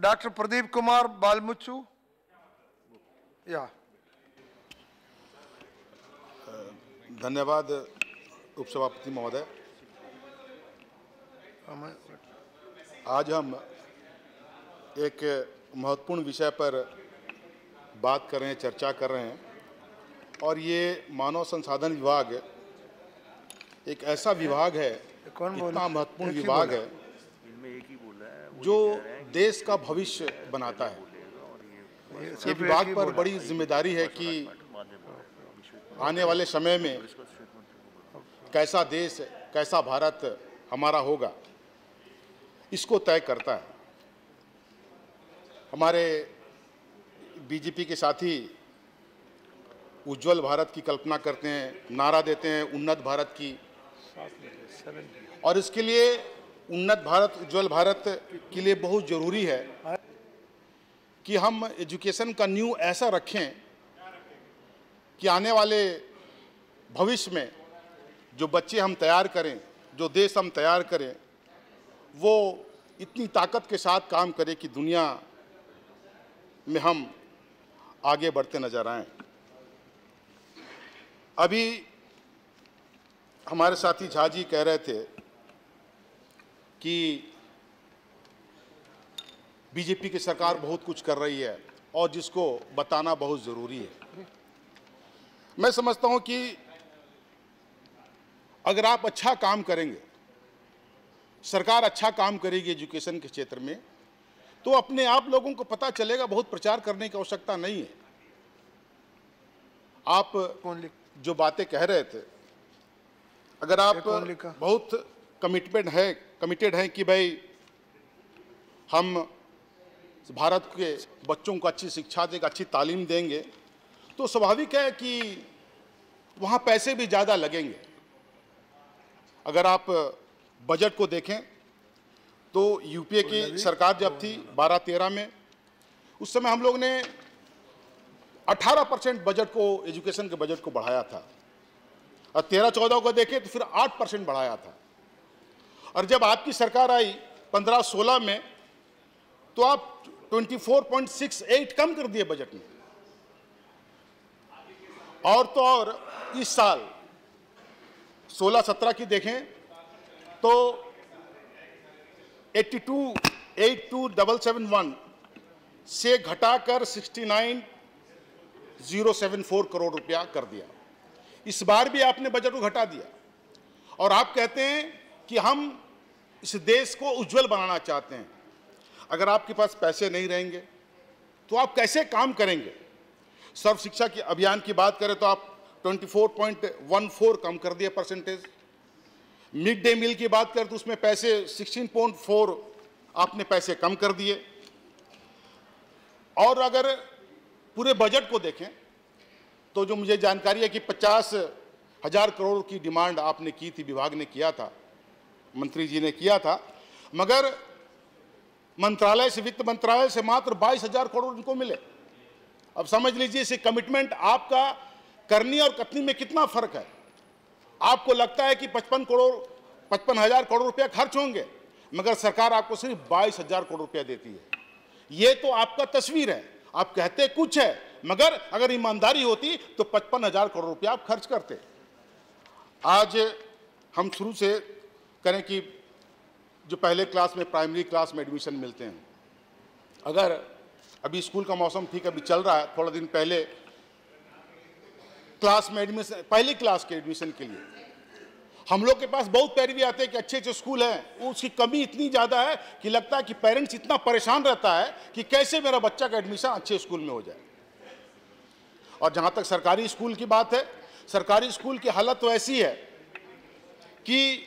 Dr. Pradeep Kumar Balmuchu. Yeah. धन्यवाद उपसभापति महोदय आज हम एक महत्वपूर्ण विषय पर बात कर रहे हैं चर्चा कर रहे हैं और ये मानव संसाधन विभाग एक ऐसा विभाग है कौन इतना महत्वपूर्ण विभाग। है जो देश का भविष्य बनाता है। ये विभाग पर बड़ी ज़िम्मेदारी है कि आने वाले समय में कैसा देश, कैसा भारत हमारा होगा, इसको तय करता है। हमारे बीजेपी के साथी उज्जवल भारत की कल्पना करते हैं, नारा देते हैं, उन्नत भारत की। और इसके लिए उन्नत भारत, उज्जवल भारत के लिए बहुत ज़रूरी है कि हम एजुकेशन का न्यू ऐसा रखें कि आने वाले भविष्य में जो बच्चे हम तैयार करें, जो देश हम तैयार करें, वो इतनी ताकत के साथ काम करें कि दुनिया में हम आगे बढ़ते नज़र आएँ। अभी हमारे साथी झा जी कह रहे थे कि बीजेपी की सरकार बहुत कुछ कर रही है और जिसको बताना बहुत ज़रूरी है मैं समझता हूँ कि अगर आप अच्छा काम करेंगे सरकार अच्छा काम करेगी एजुकेशन के क्षेत्र में तो अपने आप लोगों को पता चलेगा बहुत प्रचार करने की आवश्यकता नहीं है आप जो बातें कह रहे थे अगर आप? बहुत कमिटमेंट है कमिटेड हैं कि भाई हम भारत के बच्चों को अच्छी शिक्षा देंगे अच्छी तालीम देंगे। तो स्वाभाविक है कि वहाँ पैसे भी ज़्यादा लगेंगे। अगर आप बजट को देखें तो यूपीए की सरकार जब थी 12-13 में उस समय हम लोग ने 18 परसेंट बजट को एजुकेशन के बजट को बढ़ाया था। और 13-14 को देखें तो फिर 8 परसेंट बढ़ाया था। और जब आपकी सरकार आई 15-16 में तो आप 24.68 कम कर दिए बजट में। और तो और इस साल 16-17 की देखें तो 82 82771 से घटाकर 69074 करोड़ रुपया कर दिया। इस बार भी आपने बजट को घटा दिया। और आप कहते हैं कि हम इस देश को उज्जवल बनाना चाहते हैं। अगर आपके पास पैसे नहीं रहेंगे तो आप कैसे काम करेंगे? सर्व शिक्षा के अभियान की बात करें तो आप 24.14 कम कर दिए परसेंटेज मिड डे मील की बात करें तो उसमें पैसे 16.4 आपने पैसे कम कर दिए। और अगर पूरे बजट को देखें तो जो मुझे जानकारी है कि पचास हज़ार करोड़ की डिमांड आपने की थी, विभाग ने किया था मंत्री जी ने किया था, मगर मंत्रालय से, वित्त मंत्रालय से मात्र बाईस हज़ार करोड़ उनको मिले। अब समझ लीजिए, इसे कमिटमेंट आपका करनी और कथनी में कितना फ़र्क है। आपको लगता है कि पचपन करोड़, पचपन हज़ार करोड़ रुपया खर्च होंगे, मगर सरकार आपको सिर्फ़ बाईस हज़ार करोड़ रुपया देती है। ये तो आपका तस्वीर है, आप कहते कुछ है, मगर अगर ईमानदारी होती तो पचपन हज़ार करोड़ रुपया आप खर्च करते। आज हम शुरू से करें कि जो पहले क्लास में, प्राइमरी क्लास में एडमिशन मिलते हैं। अगर अभी स्कूल का मौसम ठीक अभी चल रहा है, थोड़ा दिन पहले क्लास में एडमिशन पहली क्लास के एडमिशन के लिए। हम लोग के पास बहुत पैरवी आते हैं कि अच्छे अच्छे स्कूल हैं, उसकी कमी इतनी ज़्यादा है कि लगता है कि पेरेंट्स इतना परेशान रहता है कि कैसे मेरा बच्चा का एडमिशन अच्छे स्कूल में हो जाए। और जहाँ तक सरकारी स्कूल की बात है, सरकारी स्कूल की हालत तो ऐसी है कि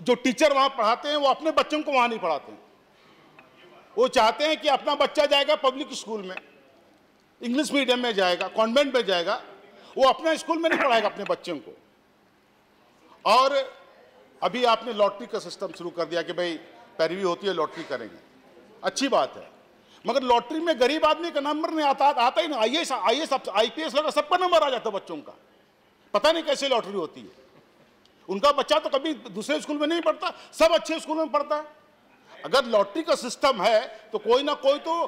जो टीचर वहाँ पढ़ाते हैं, वो अपने बच्चों को वहाँ नहीं पढ़ाते हैं। वो चाहते हैं कि अपना बच्चा जाएगा पब्लिक स्कूल में, इंग्लिश मीडियम में जाएगा, कॉन्वेंट में जाएगा, वो अपने स्कूल में नहीं पढ़ाएगा अपने बच्चों को। और अभी आपने लॉटरी का सिस्टम शुरू कर दिया कि भाई, पैरवी होती है, लॉटरी करेंगे। अच्छी बात है। मगर लॉटरी में गरीब आदमी का नंबर नहीं आता आता ही ना I S I S I P S सबका नंबर आ जाता बच्चों का। पता नहीं कैसे लॉटरी होती है। उनका बच्चा तो कभी दूसरे स्कूल में नहीं पढ़ता, सब अच्छे स्कूल में पढ़ता है। अगर लॉटरी का सिस्टम है तो कोई ना कोई तो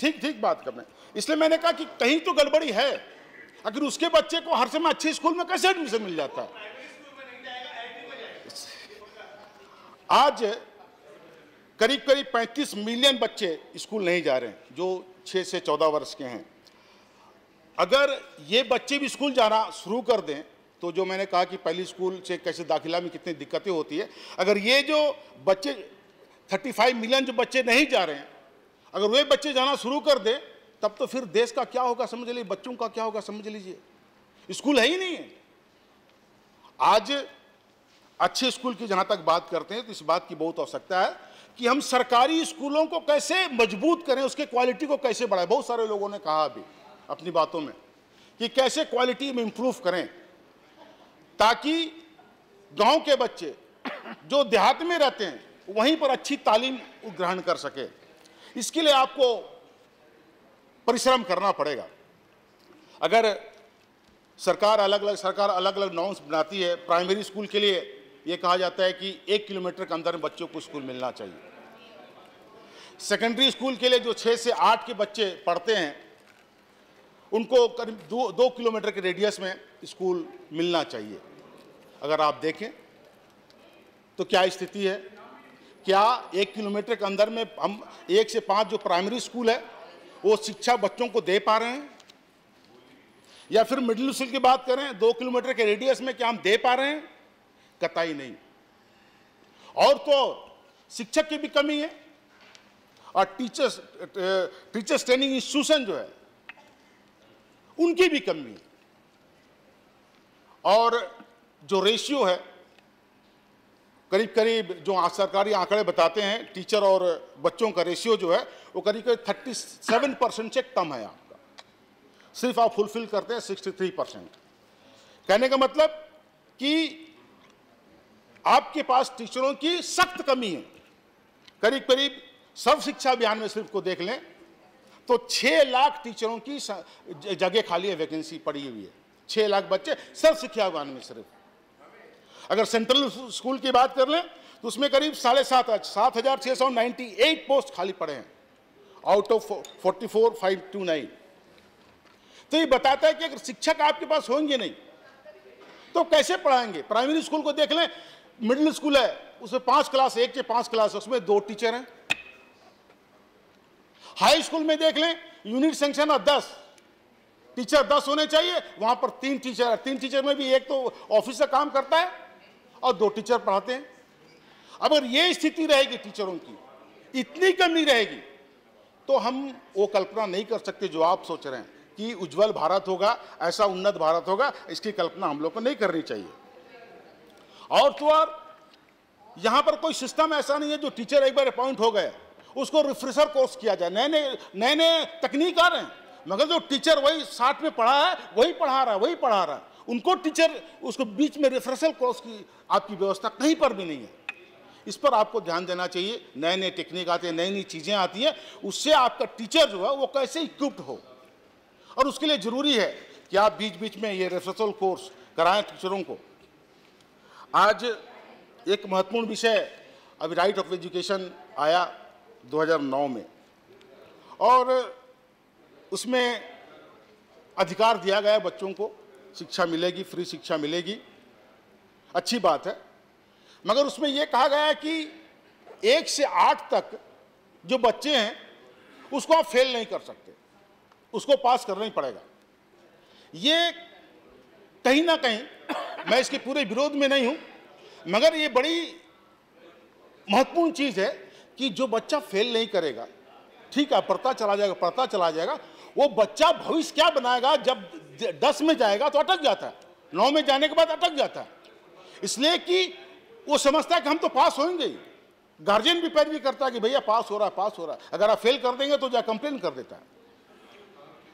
ठीक ठीक बात कर रहे हैं। इसलिए मैंने कहा कि कहीं तो गड़बड़ी है। अगर उसके बच्चे को हर समय अच्छे स्कूल में कैसे एडमिशन मिल जाता? है आज करीब करीब 35 मिलियन बच्चे स्कूल नहीं जा रहे हैं, जो 6 से 14 वर्ष के हैं। अगर ये बच्चे भी स्कूल जाना शुरू कर दें तो जो मैंने कहा कि पहली स्कूल से कैसे दाखिला में कितनी दिक्कतें होती है, अगर ये जो बच्चे 35 मिलियन जो बच्चे नहीं जा रहे हैं, अगर वे बच्चे जाना शुरू कर दें, तब तो फिर देश का क्या होगा समझ लीजिए, बच्चों का क्या होगा समझ लीजिए। स्कूल है ही नहीं है। आज अच्छे स्कूल की जहाँ तक बात करते हैं तो इस बात की बहुत आवश्यकता है कि हम सरकारी स्कूलों को कैसे मज़बूत करें, उसके क्वालिटी को कैसे बढ़ाएँ। बहुत सारे लोगों ने कहा अभी अपनी बातों में कि कैसे क्वालिटी में इंप्रूव करें। ताकि गाँव के बच्चे जो देहात में रहते हैं, वहीं पर अच्छी तालीम ग्रहण कर सके। इसके लिए आपको परिश्रम करना पड़ेगा। अगर सरकार अलग अलग, सरकार अलग अलग नॉर्म्स बनाती है, प्राइमरी स्कूल के लिए ये कहा जाता है कि एक किलोमीटर के अंदर बच्चों को स्कूल मिलना चाहिए। सेकेंडरी स्कूल के लिए जो छः से आठ के बच्चे पढ़ते हैं, उनको करीब दो दो किलोमीटर के रेडियस में स्कूल मिलना चाहिए। अगर आप देखें तो क्या स्थिति है? क्या एक किलोमीटर के अंदर में हम एक से पाँच जो प्राइमरी स्कूल है, वो शिक्षा बच्चों को दे पा रहे हैं? या फिर मिडिल स्कूल की बात करें, दो किलोमीटर के रेडियस में क्या हम दे पा रहे हैं? कतई नहीं। और तो शिक्षक की भी कमी है। और टीचर्स टीचर्स ट्रेनिंग इंस्टीट्यूशन जो है, उनकी भी कमी है। और जो रेशियो है करीब करीब जो सरकारी आंकड़े बताते हैं टीचर और बच्चों का रेशियो जो है, वो करीब करीब थर्टी सेवन परसेंट से कम है आपका। सिर्फ़ आप फुलफिल करते हैं सिक्सटी थ्री परसेंट कहने का मतलब कि आपके पास टीचरों की सख्त कमी है। करीब करीब सब शिक्षा अभियान में सिर्फ़ को देख लें तो छह लाख टीचरों की जगह खाली है वैकेंसी पड़ी हुई है। छह लाख बच्चे सर्व शिक्षा अभियान में सिर्फ़। अगर सेंट्रल स्कूल की बात कर लें तो उसमें करीब साढ़े सात सात हज़ार छह सौ नाइन्टी एट पोस्ट खाली पड़े हैं out of forty four five two nine तो ये बताता है कि अगर शिक्षक आपके पास होंगे नहीं तो कैसे पढ़ाएँगे? प्राइमरी स्कूल को देख लें मिडिल स्कूल है उसमें पाँच क्लास एक के पाँच क्लास है, उसमें दो टीचर हैं। हाई स्कूल में देख लें यूनिट सेंक्शन है दस टीचर दस होने चाहिए वहाँ पर तीन टीचर तीन टीचर में भी एक तो ऑफ़िस का काम करता है और दो टीचर पढ़ाते हैं। अगर ये स्थिति रहेगी टीचरों की, इतनी कमी रहेगी तो हम वो कल्पना नहीं कर सकते जो आप सोच रहे हैं कि उज्जवल भारत होगा, ऐसा उन्नत भारत होगा, इसकी कल्पना हम लोग को नहीं करनी चाहिए। और तो और, यहाँ पर कोई सिस्टम ऐसा नहीं है जो टीचर एक बार अपॉइंट हो गए, उसको रिफ्रेशर कोर्स किया जाए। नए नए नए नए तकनीक आ रहे हैं, मगर जो टीचर वही साठ में पढ़ा है, वही पढ़ा रहा है, वही पढ़ा रहा है। उनको टीचर उसको बीच में रिफ्रेशर कोर्स की आपकी व्यवस्था कहीं पर भी नहीं है। इस पर आपको ध्यान देना चाहिए। नए नए टेक्निक आते हैं नई नई चीज़ें आती हैं, उससे आपका टीचर जो है वो कैसे इक्विप्ड हो? और उसके लिए ज़रूरी है कि आप बीच बीच में ये रिफ्रेशल कोर्स कराएँ टीचरों को। आज एक महत्वपूर्ण विषय अभी राइट ऑफ़ एजुकेशन आया 2009 में। और उसमें अधिकार दिया गया बच्चों को। शिक्षा मिलेगी, फ्री शिक्षा मिलेगी। अच्छी बात है। मगर उसमें यह कहा गया है कि एक से आठ तक जो बच्चे हैं, उसको आप फेल नहीं कर सकते। उसको पास करना ही पड़ेगा। ये कहीं ना कहीं, मैं इसके पूरे विरोध में नहीं हूँ, मगर ये बड़ी महत्वपूर्ण चीज़ है कि जो बच्चा फेल नहीं करेगा, ठीक है, पढ़ता चला जाएगा, पढ़ता चला जाएगा वो बच्चा भविष्य क्या बनाएगा? जब दस में जाएगा तो अटक जाता है। नौ में जाने के बाद अटक जाता है। इसलिए कि वो समझता है कि हम तो पास होंगे गार्जियन भी पैरवी करता है कि भैया पास हो रहा है, पास हो रहा है। अगर आप फेल कर देंगे तो जा कंप्लेन कर देता है।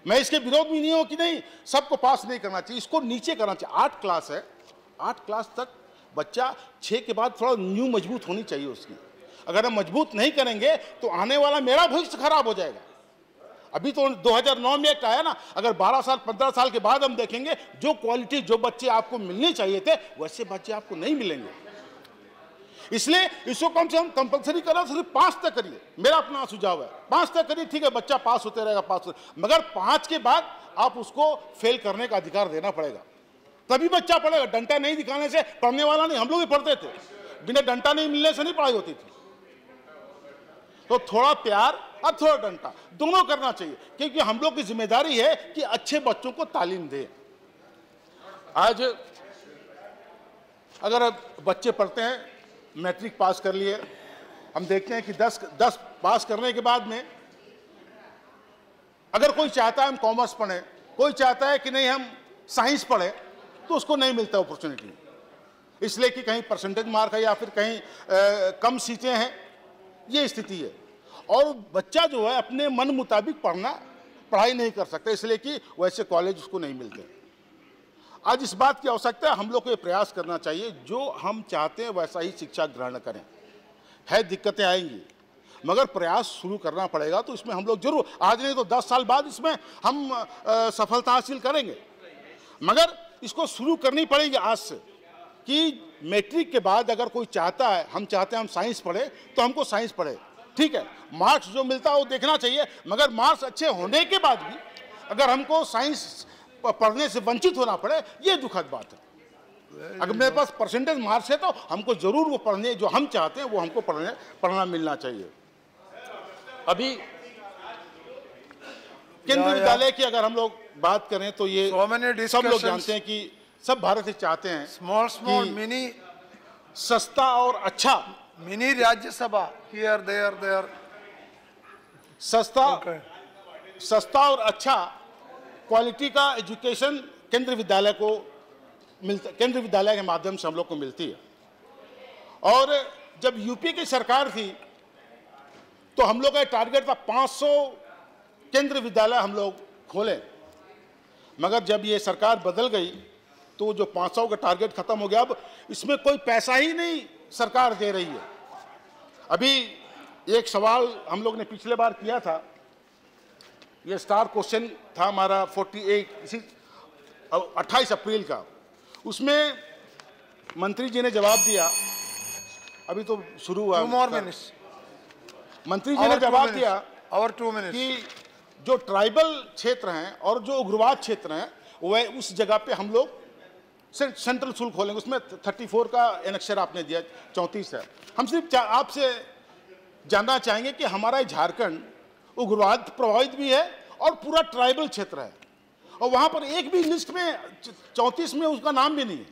मैं इसके विरोध में नहीं हूँ कि नहीं, सबको पास नहीं करना चाहिए, इसको नीचे करना चाहिए। आठ क्लास है। आठ क्लास तक बच्चा छः के बाद थोड़ा न्यू मज़बूत होनी चाहिए उसकी। अगर हम मज़बूत नहीं करेंगे तो आने वाला मेरा भविष्य खराब हो जाएगा। अभी तो 2009 में एक आया ना, अगर 12 साल 15 साल के बाद हम देखेंगे, जो क्वालिटी जो बच्चे आपको मिलने चाहिए थे, वैसे बच्चे आपको नहीं मिलेंगे। इसलिए इसको कम से कम कंपलसरी करो, सिर्फ़ पाँच तक करिए। मेरा अपना सुझाव है, पाँच तक करिए, ठीक है, बच्चा पास होते रहेगा, पास होते मगर पाँच के बाद आप उसको फेल करने का अधिकार देना पड़ेगा। तभी बच्चा पढ़ेगा। डंटा नहीं दिखाने से, पढ़ने वाला नहीं, हम लोग भी पढ़ते थे। बिना डंटा नहीं मिलने से नहीं पढ़ाई होती थी। तो थोड़ा प्यार और थोड़ा डंटा दोनों करना चाहिए क्योंकि हम लोग की ज़िम्मेदारी है कि अच्छे बच्चों को तालीम दें। आज अगर बच्चे पढ़ते हैं मैट्रिक पास कर लिए हम देखते हैं कि 10 10 पास करने के बाद में अगर कोई चाहता है हम कॉमर्स पढ़ें कोई चाहता है कि नहीं हम साइंस पढ़ें तो उसको नहीं मिलता अपॉर्चुनिटी इसलिए कि कहीं परसेंटेज मार्क है या फिर कहीं आ, कम सीटें हैं ये स्थिति है। और बच्चा जो है अपने मन मुताबिक पढ़ना पढ़ाई नहीं कर सकता इसलिए कि वैसे कॉलेज उसको नहीं मिलते। आज इस बात की आवश्यकता है हम लोग को ये प्रयास करना चाहिए जो हम चाहते हैं वैसा ही शिक्षा ग्रहण करें। है दिक्कतें आएँगी मगर प्रयास शुरू करना पड़ेगा तो इसमें हम लोग ज़रूर आज नहीं तो दस साल बाद इसमें हम आ, सफलता हासिल करेंगे। मगर इसको शुरू करनी पड़ेगी आज से। कि मैट्रिक के बाद अगर कोई चाहता है हम चाहते हैं हम साइंस पढ़े तो हमको साइंस पढ़े। ठीक है? मार्क्स जो मिलता है वो देखना चाहिए मगर मार्क्स अच्छे होने के बाद भी अगर हमको साइंस पढ़ने से वंचित होना पड़े ये दुखद बात है। अगर मेरे पास परसेंटेज मार्क्स है तो हमको ज़रूर वो पढ़ने जो हम चाहते हैं वो हमको पढ़ने पढ़ना मिलना चाहिए। अभी केंद्रीय। विद्यालय की अगर हम लोग बात करें तो ये सब लोग जानते हैं कि सब भारत ही चाहते हैं स्मॉल स्मॉल मिनी सस्ता और अच्छा mini Sabha, here, there, there. सस्ता Okay. सस्ता और अच्छा क्वालिटी का एजुकेशन केंद्रीय विद्यालय को मिलता केंद्रीय विद्यालय के माध्यम से हम लोग को मिलती है और जब यूपी की सरकार थी तो हम लोग का टारगेट था 500 केंद्रीय विद्यालय हम लोग खोलें मगर जब ये सरकार बदल गई तो जो 500 का टारगेट खत्म हो गया अब इसमें कोई पैसा ही नहीं सरकार दे रही है। अभी एक सवाल हम लोग ने पिछले बार किया था। ये स्टार क्वेश्चन था हमारा 48 इसी 28 अप्रैल का। उसमें मंत्री जी ने जवाब दिया। अभी तो शुरू हुआ. मंत्री जी ने जवाब दिया Our two minutes. कि जो ट्राइबल क्षेत्र हैं और जो उग्रवाद क्षेत्र हैं वह उस जगह पे हम लोग से- सेंट्रल स्कूल खोलेंगे, उसमें 34 का एनेक्शर आपने दिया, चौंतीस है। हम सिर्फ़ आपसे जानना चाहेंगे कि हमारा झारखंड उग्रवाद प्रभावित भी है और पूरा ट्राइबल क्षेत्र है। और वहाँ पर एक भी लिस्ट में चौंतीस में उसका नाम भी नहीं है।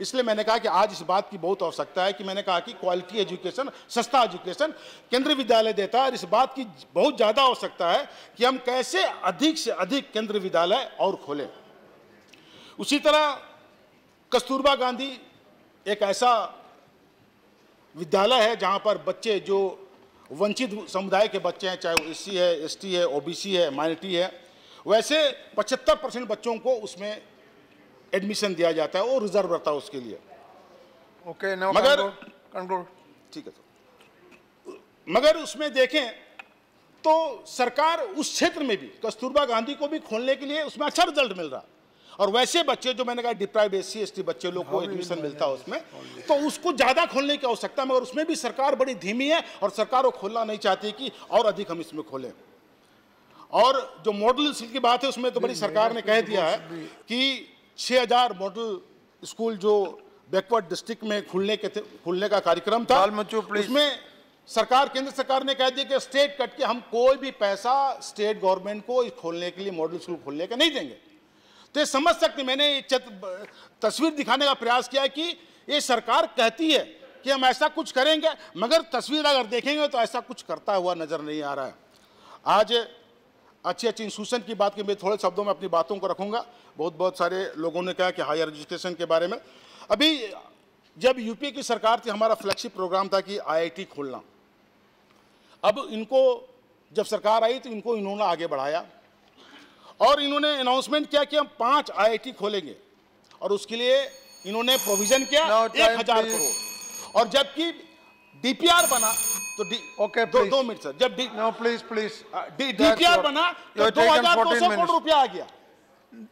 इसलिए मैंने कहा कि आज इस बात की बहुत आवश्यकता है कि मैंने कहा कि क्वालिटी एजुकेशन सस्ता एजुकेशन केंद्रीय विद्यालय देता है और इस बात की बहुत ज़्यादा आवश्यकता है कि हम कैसे अधिक से अधिक केंद्रीय विद्यालय और खोलें। उसी तरह कस्तूरबा गांधी एक ऐसा विद्यालय है जहाँ पर बच्चे जो वंचित समुदाय के बच्चे हैं चाहे वो एस है एसटी है ओबीसी है माइनॉरिटी है वैसे 75 परसेंट बच्चों को उसमें एडमिशन दिया जाता है और रिज़र्व रहता है उसके लिए ओके Okay, now मगर-. Conclude. ठीक है तो मगर उसमें देखें तो सरकार उस क्षेत्र में भी कस्तूरबा गांधी को भी खोलने के लिए उसमें अच्छा रिज़ल्ट मिल रहा और वैसे बच्चे जो मैंने कहा डिप्राइव एस सी बच्चे लोग को एडमिशन मिलता है उसमें तो उसको ज़्यादा खोलने की आवश्यकता है मगर उसमें भी सरकार बड़ी धीमी है और सरकार वो खोलना नहीं चाहती कि और अधिक हम इसमें खोलें। और जो मॉडल स्कूल की बात है उसमें तो बड़ी सरकार ने कह दिया है कि 6000 मॉडल स्कूल जो बैकवर्ड डिस्ट्रिक्ट में खुलने के खुलने का कार्यक्रम था उसमें सरकार केंद्र सरकार ने कह दिया कि स्टेट कट के हम कोई भी पैसा स्टेट गवर्नमेंट को खोलने के लिए मॉडल स्कूल खोलने का नहीं देंगे। तो ये समझ सकते मैंने ये तस्वीर दिखाने का प्रयास किया कि ये सरकार कहती है कि हम ऐसा कुछ करेंगे, मगर तस्वीर अगर देखेंगे तो ऐसा कुछ करता हुआ नज़र नहीं आ रहा है। आज अच्छी अच्छी इंस्टीट्यूशन की बात की, मैं थोड़े शब्दों में अपनी बातों को रखूँगा। बहुत बहुत सारे लोगों ने कहा कि हायर एजुकेशन के बारे में। अभी जब यूपी की सरकार थी, हमारा फ्लैगशिप प्रोग्राम था कि आईआईटी खोलना। अब इनको, जब सरकार आई तो इनको इन्होंने आगे बढ़ाया। और इन्होंने अनाउंसमेंट किया कि हम पाँच आईआईटी खोलेंगे। और उसके लिए इन्होंने प्रोविज़न किया एक हज़ार करोड़। और जबकि डीपीआर बना तो डी Okay, दो, दो मिनट सर। जब D please, please. That's DPR बना तो दो हज़ार दो सौ करोड़ रुपया आ गया।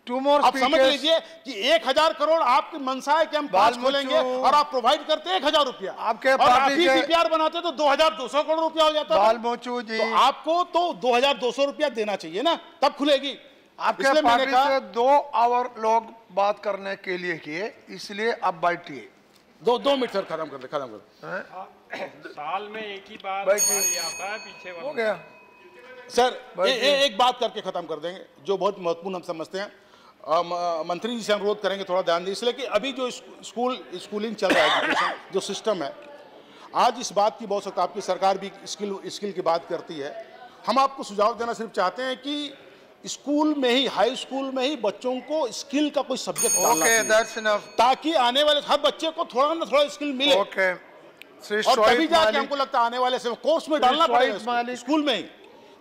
Two more आप समझ लीजिए कि एक हज़ार करोड़ आपकी मनसा है कि हम पाँच खोलेंगे और आप प्रोवाइड करते एक हज़ार रुपया। आपके और आप ही बनाते तो दो हज़ार दो सौ करोड़ रुपया हो जाता जी। तो आपको तो दो हज़ार दो सौ रुपया देना चाहिए ना तब खुलेगी। आपके पार्टी कहा से दो आवर लोग बात करने के लिए किए इसलिए अब बैठिए दो दो मिनट सर खत्म कर दे खत्म कर साल में एक ही बार आता है पीछे हो गया। सर ए, ए, एक बात करके खत्म कर देंगे जो बहुत महत्वपूर्ण हम समझते हैं। म- मंत्री जी से अनुरोध करेंगे थोड़ा ध्यान दें इसलिए कि अभी जो स्कूल स्कूलिंग चल रहा है जो सिस्टम है आज इस बात की बहुत सकता आपकी सरकार भी स्किल स्किल की बात करती है। हम आपको सुझाव देना सिर्फ़ चाहते हैं कि स्कूल में ही हाई स्कूल में ही बच्चों को स्किल का कोई सब्जेक्ट चाहिए। ताकि आने वाले हर बच्चे को थोड़ा ना थोड़ा स्किल मिले। श्री और तभी जाके हमको लगता है आने वाले समय कोर्स में डालना पड़ेगा स्कूल में ही।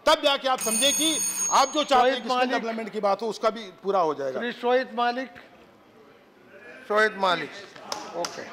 तब जाके आप समझे कि आप जो चाहते हैं। डेवलपमेंट की बात हो उसका भी पूरा हो जाएगा। श्री शोएब मालिक शोहित मालिक ओके